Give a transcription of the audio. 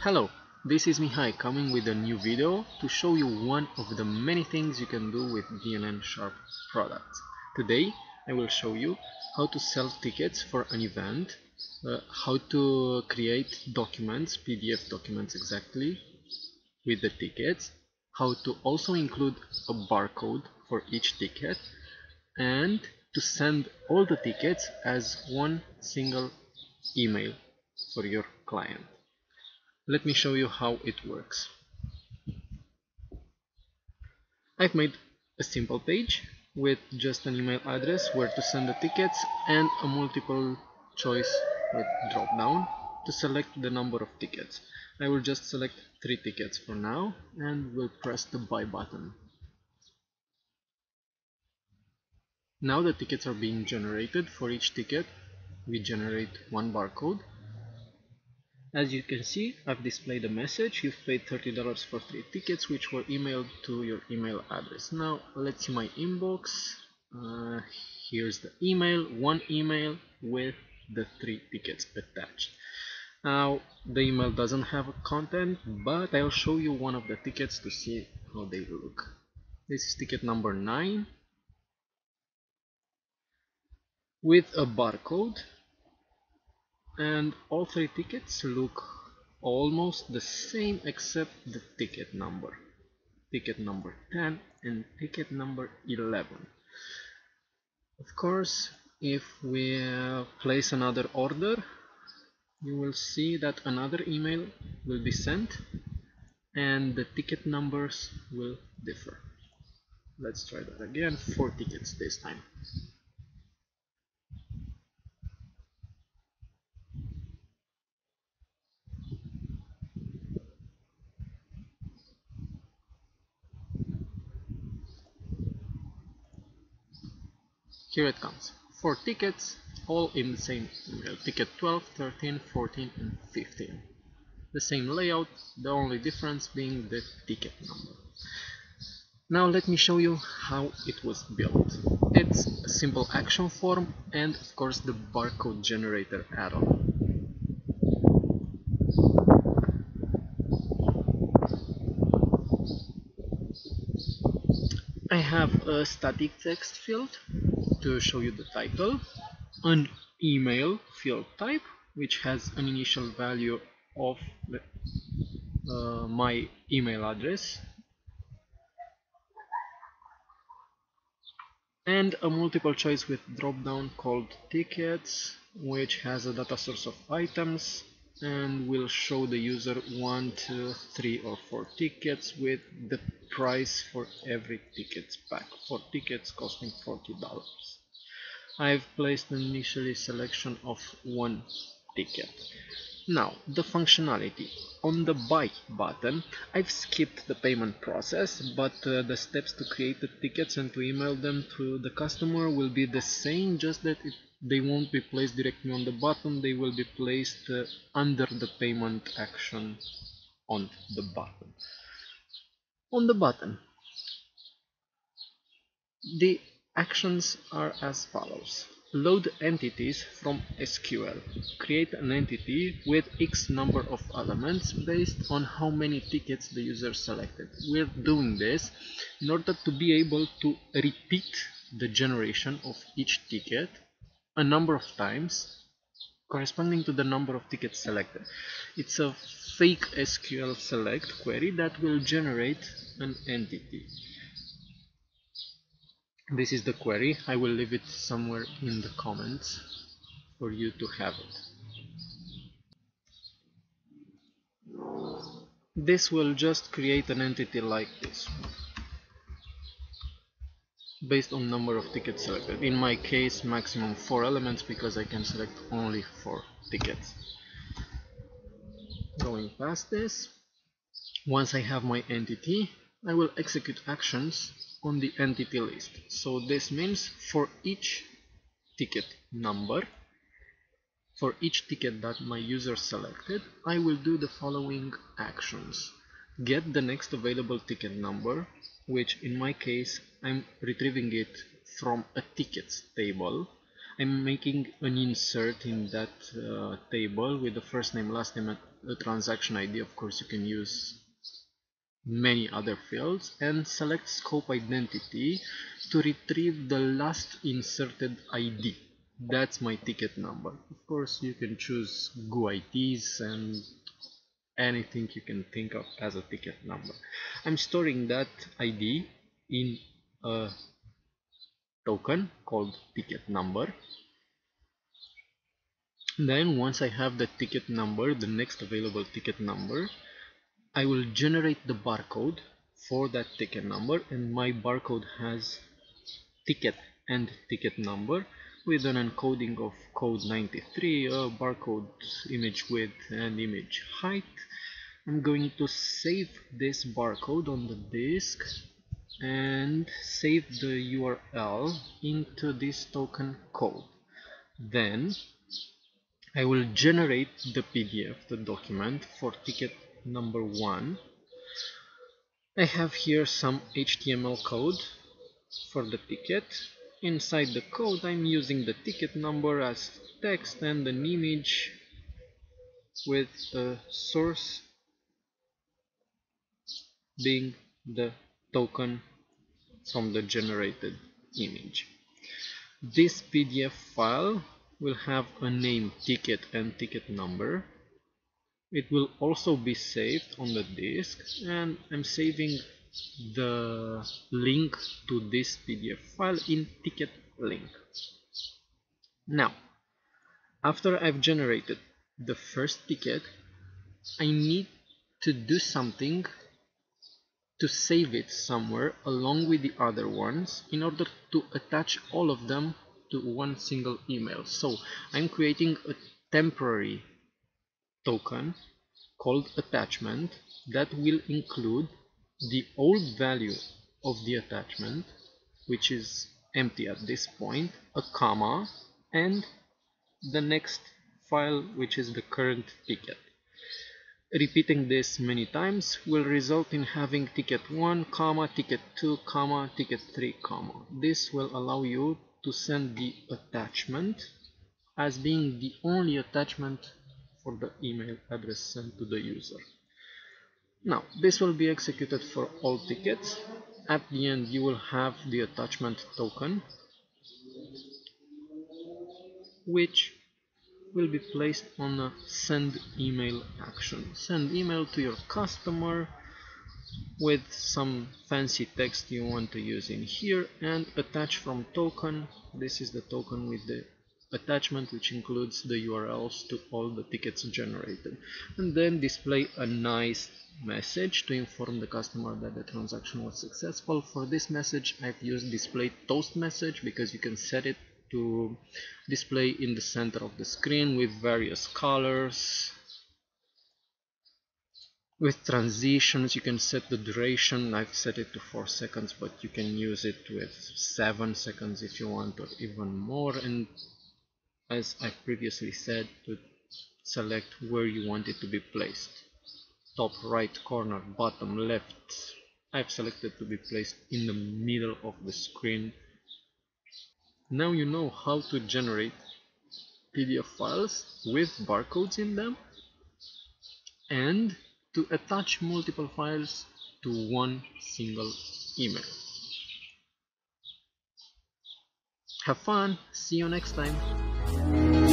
Hello, this is Mihai coming with a new video to show you one of the many things you can do with DNN Sharp products. Today I will show you how to sell tickets for an event, uh, how to create documents, PDF documents exactly, with the tickets, how to also include a barcode for each ticket, and to send all the tickets as one single email for your client. Let me show you how it works. I've made a simple page with just an email address where to send the tickets and a multiple choice with drop down to select the number of tickets. I will just select three tickets for now and will press the buy button. Now the tickets are being generated for each ticket we generate one barcode as you can see I've displayed a message. You've paid $30 for three tickets which were emailed to your email address. Now let's see my inbox. Uh, here's the email one email with the three tickets attached. Now the email doesn't have a content but I'll show you one of the tickets to see how they look. This is ticket number 9 with a barcode and all three tickets look almost the same except the ticket number. Ticket number 10 and ticket number 11 of course if we uh, place another order you will see that another email will be sent and the ticket numbers will differ. Let's try that again. Four tickets this time Here it comes. Four tickets, all in the same email. Ticket 12, 13, 14 and 15. The same layout, the only difference being the ticket number. Now let me show you how it was built. It's a simple action form and of course the barcode generator add-on. I have a static text field to show you the title, an email field type which has an initial value of uh, my email address. And a multiple choice with drop down called tickets which has a data source of items and will show the user one, two, three or four tickets with the price for every ticket pack. Four tickets costing $40. I've placed an initially selection of one ticket. Now, the functionality. On the buy button, I've skipped the payment process, but uh, the steps to create the tickets and to email them to the customer will be the same, just that it, they won't be placed directly on the button, they will be placed uh, under the payment action on the button. On the button, the actions are as follows. Load entities from SQL. Create an entity with X number of elements based on how many tickets the user selected. We're doing this in order to be able to repeat the generation of each ticket a number of times corresponding to the number of tickets selected. It's a fake SQL select query that will generate an entity this is the query. I will leave it somewhere in the comments for you to have it. This will just create an entity like this based on number of tickets selected. In my case maximum four elements because I can select only four tickets. Going past this once I have my entity I will execute actions on the entity list. So this means for each ticket number for each ticket that my user selected I will do the following actions. Get the next available ticket number which in my case I'm retrieving it from a tickets table. I'm making an insert in that uh, table with the first name, last name, a transaction ID. Of course, you can use many other fields and select scope identity to retrieve the last inserted ID. That's my ticket number. Of course, you can choose GUIDs and anything you can think of as a ticket number. I'm storing that ID in a token called ticket number. Then once I have the ticket number, the next available ticket number, I will generate the barcode for that ticket number and my barcode has ticket and ticket number with an encoding of code 93, a barcode image width and image height. I'm going to save this barcode on the disk and save the URL into this token code. Then I will generate the PDF, the document for ticket number one. I have here some HTML code for the ticket. Inside the code I'm using the ticket number as text and an image with the source being the token from the generated image. This PDF file will have a name ticket and ticket number it will also be saved on the disk and I'm saving the link to this PDF file in ticket link. Now, after I've generated the first ticket, I need to do something to save it somewhere along with the other ones in order to attach all of them to one single email. So I'm creating a temporary token called attachment that will include the old value of the attachment which is empty at this point a comma and the next file which is the current ticket. Repeating this many times will result in having ticket 1 comma ticket 2 comma ticket 3 comma. This will allow you to send the attachment as being the only attachment the email address sent to the user. Now, this will be executed for all tickets. At the end, you will have the attachment token, which will be placed on a send email action. Send email to your customer with some fancy text you want to use in here and attach from token. This is the token with the attachment which includes the URLs to all the tickets generated. And then display a nice message to inform the customer that the transaction was successful. For this message I've used display toast message because you can set it to display in the center of the screen with various colors. With transitions you can set the duration. I've set it to 4 seconds but you can use it with 7 seconds if you want or even more. And as I previously said to select where you want it to be placed top right corner bottom left I've selected to be placed in the middle of the screen now you know how to generate PDF files with barcodes in them and to attach multiple files to one single email. Have fun, see you next time. Bye.